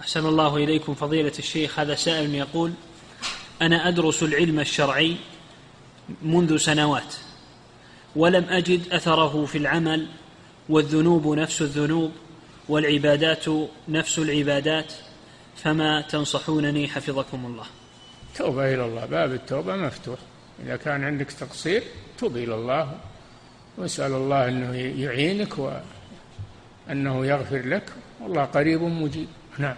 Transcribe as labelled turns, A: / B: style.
A: أحسن الله إليكم فضيلة الشيخ. هذا سائل يقول أنا أدرس العلم الشرعي منذ سنوات ولم أجد أثره في العمل والذنوب نفس الذنوب والعبادات نفس العبادات فما تنصحونني؟ حفظكم الله.
B: توبة إلى الله. باب التوبة مفتوح. إذا كان عندك تقصير توب إلى الله. واسأل الله أنه يعينك وأنه يغفر لك. والله قريب مجيب. نعم.